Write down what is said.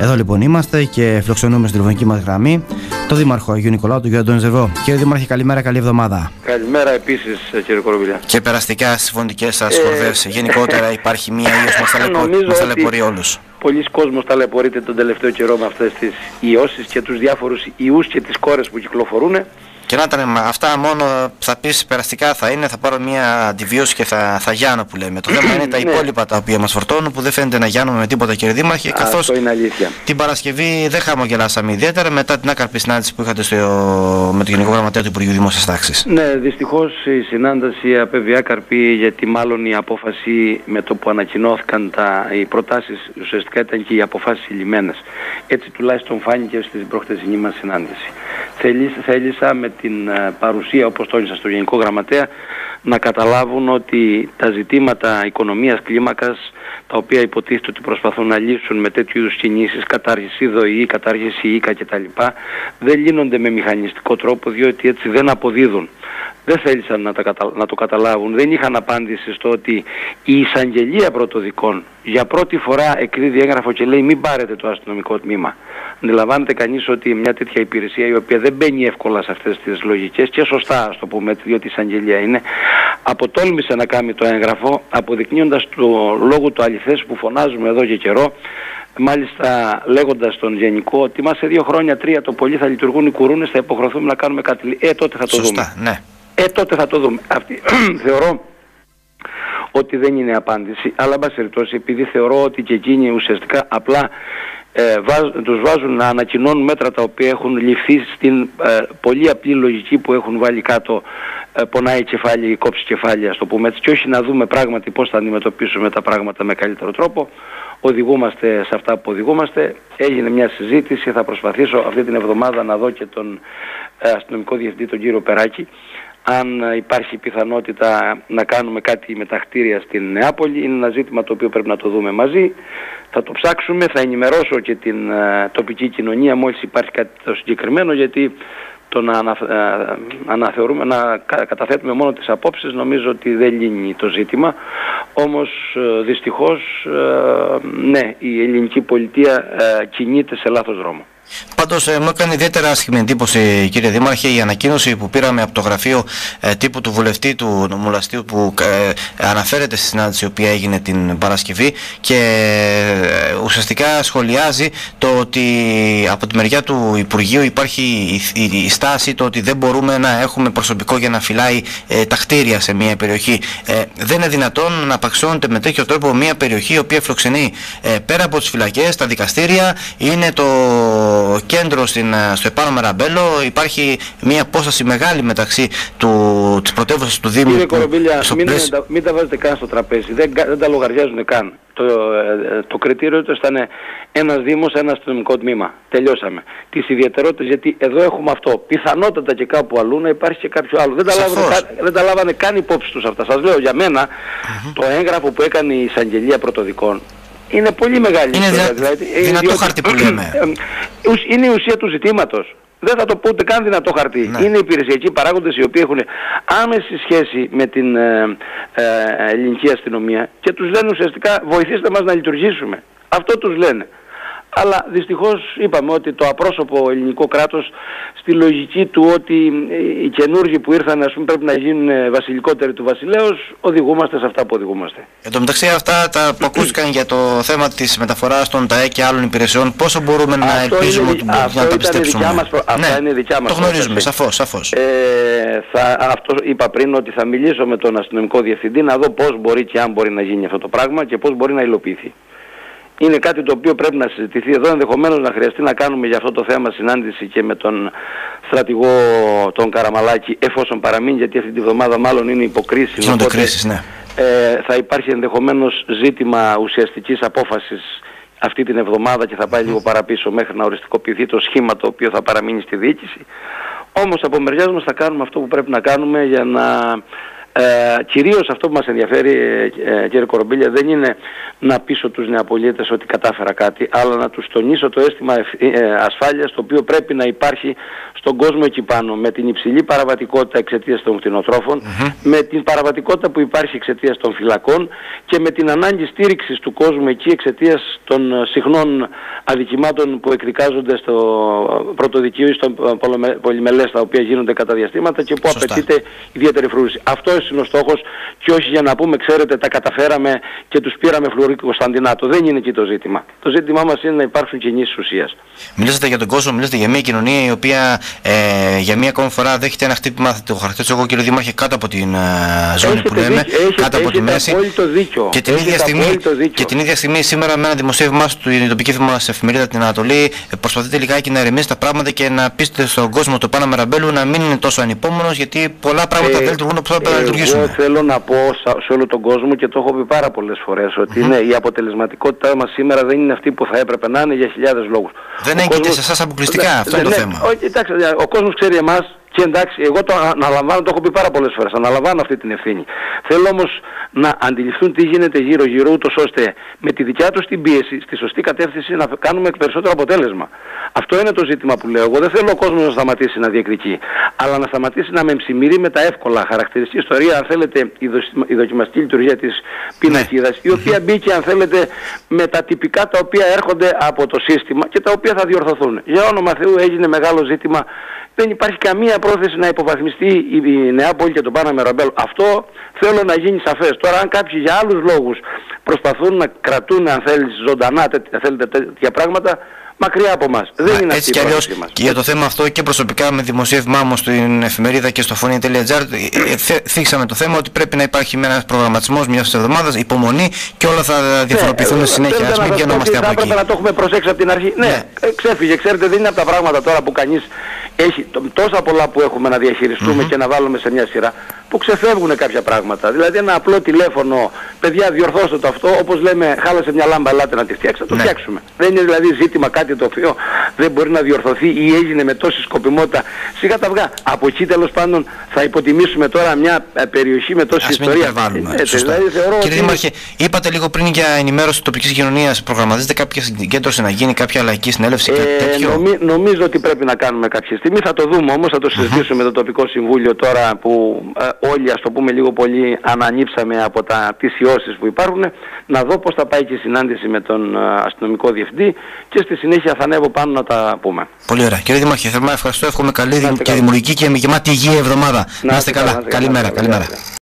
Εδώ λοιπόν είμαστε και φιλοξενούμε στην τηλεφωνική μας γραμμή τον Δήμαρχο Αγίου Νικολάου, τον κ. Αντώνη Ζερβό. Κύριε Δήμαρχε, καλημέρα, καλή εβδομάδα. Καλημέρα επίσης, κύριε Κοροβιλιά. Και περαστικά στις φωνητικές σας ε... Γενικότερα υπάρχει μια ίωση που μας ταλαιπωρεί όλους. Πολλοί κόσμος ταλαιπωρείται τον τελευταίο καιρό με αυτές τις ιώσεις και τους διάφορους ιούς και τις κόρες που κυκλοφορούν. Και να ήταν αυτά μόνο θα πεις περαστικά θα είναι, θα πάρω μια αντιβίωση και θα, θα γιάνω που λέμε. Το θέμα είναι τα ναι. υπόλοιπα τα οποία μας φορτώνουν που δεν φαίνεται να γιάνουμε με τίποτα κύριε Δήμαρχε. Καθώς την Παρασκευή δεν χαμογελάσαμε ιδιαίτερα μετά την άκαρπη συνάντηση που είχατε στο, με το Γενικό Γραμματέα του Υπουργείου Δημόσιας Τάξης. Ναι, δυστυχώς η συνάντηση απέβη άκαρπη γιατί μάλλον η απόφαση με το που ανακοινώθηκαν τα, οι προτάσεις ουσιαστικά ήταν και οι αποφάσεις λιμένες. Έτσι τουλάχιστον φάνηκε στην προχτεσινή μας συνάντηση. Θέλησα με την ε, παρουσία, όπως τόνισα στο Γενικό Γραμματέα, να καταλάβουν ότι τα ζητήματα οικονομίας κλίμακας, τα οποία υποτίθεται ότι προσπαθούν να λύσουν με τέτοιου είδους κινήσεις, κατάργηση ΔΟΗ, κατάργηση ΙΚΑ κτλ. δεν λύνονται με μηχανιστικό τρόπο, διότι έτσι δεν αποδίδουν δεν θέλησαν να, τα να το καταλάβουν, δεν είχαν απάντηση στο ότι η εισαγγελία πρωτοδικών για πρώτη φορά εκδίδει έγγραφο και λέει μην πάρετε το αστυνομικό τμήμα. Αντιλαμβάνεται κανείς ότι μια τέτοια υπηρεσία η οποία δεν μπαίνει εύκολα σε αυτές τις λογικές και σωστά ας το πούμε διότι η εισαγγελία είναι αποτόλμησε να κάνει το έγγραφο αποδεικνύοντας το λόγο του αληθές που φωνάζουμε εδώ και καιρό Μάλιστα λέγοντας τον Γενικό ότι μας σε δύο χρόνια, τρία το πολύ θα λειτουργούν οι κουρούνες, θα υποχρεωθούμε να κάνουμε κάτι. Ε, τότε θα το Σωστά, δούμε. Ναι. Ε, τότε θα το δούμε. Αυτή, θεωρώ ότι δεν είναι απάντηση, αλλά μπας περιπτώσει επειδή θεωρώ ότι και εκείνοι ουσιαστικά απλά ε, βάζ, τους βάζουν να ανακοινώνουν μέτρα τα οποία έχουν ληφθεί στην ε, πολύ απλή λογική που έχουν βάλει κάτω ε, πονάει κεφάλι, κόψει κεφάλι ας το πούμε έτσι και όχι να δούμε πράγματι πώς θα αντιμετωπίσουμε τα πράγματα με καλύτερο τρόπο. Οδηγούμαστε σε αυτά που οδηγούμαστε. Έγινε μια συζήτηση. Θα προσπαθήσω αυτή την εβδομάδα να δω και τον ε, αστυνομικό διευθυντή τον κύριο Περάκη αν υπάρχει πιθανότητα να κάνουμε κάτι με τα κτίρια στην Νεάπολη είναι ένα ζήτημα το οποίο πρέπει να το δούμε μαζί θα το ψάξουμε, θα ενημερώσω και την uh, τοπική κοινωνία μόλις υπάρχει κάτι το συγκεκριμένο γιατί το να ανα, uh, αναθεωρούμε, να καταθέτουμε μόνο τις απόψεις νομίζω ότι δεν λύνει το ζήτημα όμως uh, δυστυχώς ναι η ελληνική πολιτεία κινείται σε λάθος δρόμο. Πάντως, ε, μου έκανε ιδιαίτερα άσχημη εντύπωση, κύριε Δήμαρχε, η ανακοίνωση που πήραμε από το γραφείο ε, τύπου του βουλευτή του νομουλαστείου που ε, αναφέρεται στη συνάντηση η οποία έγινε την Παρασκευή και ε, ουσιαστικά σχολιάζει το ότι από τη μεριά του Υπουργείου υπάρχει η, η, η στάση το ότι δεν μπορούμε να έχουμε προσωπικό για να φυλάει τα κτίρια σε μια περιοχή. δεν είναι δυνατόν να απαξιώνεται με τέτοιο τρόπο μια περιοχή η οποία φιλοξενεί πέρα από τις φυλακές, τα δικαστήρια, είναι το κέντρο στην, ε, στο επάνω Μεραμπέλο υπάρχει μια απόσταση μεγάλη μεταξύ του, της πρωτεύουσας του Δήμου. Κύριε Κορομπίλια, μην, τα, μην τα βάζετε καν στο τραπέζι, δεν, δεν τα λογαριάζουν καν. Το, ε, το κριτήριο τους ήταν ένας Δήμος, ένας αστυνομικό τμήμα. Τελειώσαμε. Τις ιδιαιτερότητες, γιατί εδώ έχουμε αυτό. Πιθανότατα και κάπου αλλού να υπάρχει και κάποιο άλλο. Δεν τα, λάβανε, δεν τα λάβανε καν υπόψη τους αυτά. Σας λέω για μένα, το έγγραφο που έκανε η εισαγγελία πρωτοδικών είναι πολύ μεγάλη είναι ιστορία. Δηλαδή, ε, δυνατό διότι, χαρτί που λέμε. Είναι η ουσία του ζητήματος. Δεν θα το πω ούτε καν δυνατό χαρτί. Ναι. Είναι υπηρεσιακοί παράγοντες οι οποίοι έχουν άμεση σχέση με την ε, ε, ελληνική αστυνομία και τους λένε ουσιαστικά βοηθήστε μας να λειτουργήσουμε. Αυτό τους λένε αλλά δυστυχώς είπαμε ότι το απρόσωπο ελληνικό κράτος στη λογική του ότι οι καινούργοι που ήρθαν ας πούμε, πρέπει να γίνουν βασιλικότεροι του βασιλέως οδηγούμαστε σε αυτά που οδηγούμαστε. Εν τω μεταξύ αυτά τα που ακούστηκαν για το θέμα της μεταφοράς των ΤΑΕ και άλλων υπηρεσιών πόσο μπορούμε να ελπίζουμε ότι μπορούμε να τα πιστέψουμε; Μας, ναι, αυτά είναι δικιά μας Το γνωρίζουμε, σαφώς, σαφώς. Ε, θα, αυτό είπα πριν ότι θα μιλήσω με τον αστυνομικό διευθυντή να δω πώς μπορεί και αν μπορεί να γίνει αυτό το πράγμα και πώς μπορεί να υλοποιηθεί είναι κάτι το οποίο πρέπει να συζητηθεί εδώ. Ενδεχομένως να χρειαστεί να κάνουμε για αυτό το θέμα συνάντηση και με τον στρατηγό τον Καραμαλάκη εφόσον παραμείνει γιατί αυτή τη βδομάδα μάλλον είναι υποκρίση. Γίνονται κρίσεις, ναι. Ε, θα υπάρχει ενδεχομένως ζήτημα ουσιαστικής απόφασης αυτή την εβδομάδα και θα πάει λίγο παραπίσω μέχρι να οριστικοποιηθεί το σχήμα το οποίο θα παραμείνει στη διοίκηση. Όμως από μεριάς μας θα κάνουμε αυτό που πρέπει να κάνουμε για να ε, κυρίως αυτό που μας ενδιαφέρει ε, ε, κύριε Κορομπίλια δεν είναι να πείσω τους νεαπολίτες ότι κατάφερα κάτι αλλά να τους τονίσω το αίσθημα ε, ασφάλειας το οποίο πρέπει να υπάρχει στον κόσμο εκεί πάνω με την υψηλή παραβατικότητα εξαιτίας των κτηνοτροφων με την παραβατικότητα που υπάρχει εξαιτίας των φυλακών και με την ανάγκη στήριξης του κόσμου εκεί εξαιτίας των συχνών αδικημάτων που εκδικάζονται στο πρωτοδικείο ή στο πολυμελές τα οποία γίνονται κατά διαστήματα και που Σωστά. απαιτείται ιδιαίτερη φρούση. Αυτό είναι ο στόχος και όχι για να πούμε ξέρετε τα καταφέραμε και τους πήραμε φλουρίκο Κωνσταντινάτο. Δεν είναι εκεί το ζήτημα. Το ζήτημά μας είναι να υπάρξουν κινήσεις ουσίας. Μιλήσατε για τον κόσμο, μιλήσατε για μια κοινωνία η οποία ε, για μια ακόμη φορά δέχεται ένα χτύπημα του χαρακτήριου εγώ κύριε Δήμαρχε κάτω από την ε, ζώνη Έχετε που λέμε, δίκιο, έχετε- κάτω από τη έχετε μέση. απόλυτο δίκιο. Και την, ίδια Έχετε στιγμή, απόλυτο δίκιο. και την ίδια στιγμή σήμερα με ένα δημοσίευμά στην η τοπική μας εφημερίδα την Ανατολή ε, προσπαθείτε λιγάκι να ερεμήσετε τα πράγματα και να πείσετε στον κόσμο του Πάνα Μεραμπέλου να μην είναι τόσο ανυπόμονος γιατί πολλά πράγματα δεν λειτουργούν όπως θα έπρεπε να Εγώ λειτουργήσουν. θέλω να πω σα- σε όλο τον κόσμο και το έχω πει πάρα πολλές φορές ότι ναι, η αποτελεσματικότητά μας σήμερα δεν είναι αυτή που θα έπρεπε να είναι για χιλιάδες λόγους. Δεν Ο έγκυται κόσμος- σε εσάς αποκλειστικά, Ναι, αυτό είναι το ναι, θέμα. όχι, εντάξει, ο κόσμος ξέρει εμάς και εντάξει, εγώ το αναλαμβάνω, το έχω πει πάρα πολλές φορές, αναλαμβάνω αυτή την ευθύνη. Θέλω όμως να αντιληφθούν τι γίνεται γύρω-γύρω, ούτως ώστε με τη δικιά τους την πίεση, στη σωστή κατεύθυνση να κάνουμε περισσότερο αποτέλεσμα. Αυτό είναι το ζήτημα που λέω. Εγώ δεν θέλω ο κόσμος να σταματήσει να διεκδικεί, αλλά να σταματήσει να με ψημυρεί με τα εύκολα. Χαρακτηριστική ιστορία, αν θέλετε, η, δοσ- η δοκιμαστική λειτουργία της πινακίδας, η οποία μπήκε, αν θέλετε, με τα τυπικά τα οποία έρχονται από το σύστημα και τα οποία θα διορθωθούν. Για όνομα Θεού έγινε μεγάλο ζήτημα δεν υπάρχει καμία πρόθεση να υποβαθμιστεί η, η Νεάπολη και το Πάνα Μεραμπέλ. Αυτό θέλω να γίνει σαφές. Τώρα αν κάποιοι για άλλους λόγους προσπαθούν να κρατούν αν θέλεις ζωντανά τέτοια, θέλετε, τέτοια πράγματα, μακριά από μας. Δεν είναι Έτσι αυτή κι η αλλιώς πρόθεση μας. και για το θέμα αυτό και προσωπικά με δημοσίευμά μου στην εφημερίδα και στο φωνή.gr ε, ε, θε- θίξαμε το θέμα ότι πρέπει να υπάρχει ένας προγραμματισμός μιας εβδομάδας, υπομονή και όλα θα διαφοροποιηθούν Ναι, στη συνέχεια. θέλετε Α να μην σας πω πιανόμαστε ότι από Θα εκεί. έπρεπε να το έχουμε προσέξει από την αρχή. Ναι, Ναι. ε, ξέφυγε. Ξέρετε, δεν είναι από τα πράγματα τώρα που κανείς έχει τ- τόσα πολλά που έχουμε να διαχειριστούμε και να βάλουμε σε μια σειρά που ξεφεύγουν κάποια πράγματα. Δηλαδή ένα απλό τηλέφωνο, παιδιά διορθώστε το αυτό, όπως λέμε χάλασε μια λάμπα, ελάτε να τη φτιάξετε, θα το Ναι. φτιάξουμε. Δεν είναι δηλαδή ζήτημα κάτι το οποίο δεν μπορεί να διορθωθεί ή έγινε με τόση σκοπιμότητα. Σιγά τα αυγά. Από εκεί τέλος πάντων θα υποτιμήσουμε τώρα μια ε, περιοχή με τόση Ας μην ιστορία. υπερβάλλουμε. Ε, Σωστά. δηλαδή θεωρώ Κύριε ότι- Δήμαρχε, είπατε λίγο πριν για ενημέρωση τοπικής κοινωνίας. Προγραμματίζετε κάποια συγκέντρωση να γίνει, κάποια λαϊκή συνέλευση, κάτι Ε, τέτοιο; νομι- νομίζω ότι πρέπει να κάνουμε κάποια στιγμή. Θα το δούμε όμως, θα το συζητήσουμε με το τοπικό συμβούλιο τώρα που ε, όλοι ας το πούμε λίγο πολύ ανανύψαμε από τα, τις ιώσεις που υπάρχουν. Να δω πώς θα πάει και η συνάντηση με τον ε, αστυνομικό διευθυντή και στη συνέχεια θα ανέβω πάνω να τα πούμε. Πολύ ωραία. Κύριε Δήμαρχε, θερμά ευχαριστώ. Εύχομαι καλή είστε και καλά. δημιουργική και γεμάτη υγεία εβδομάδα. Να είστε καλά. να είστε Καλημέρα. καλά. Καλημέρα.